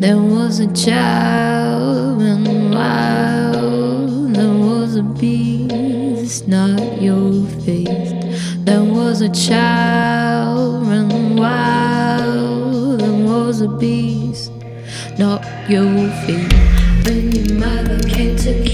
There was a child and wild. There was a beast, not your face. There was a child and wild. There was a beast, not your face. When your mother came to.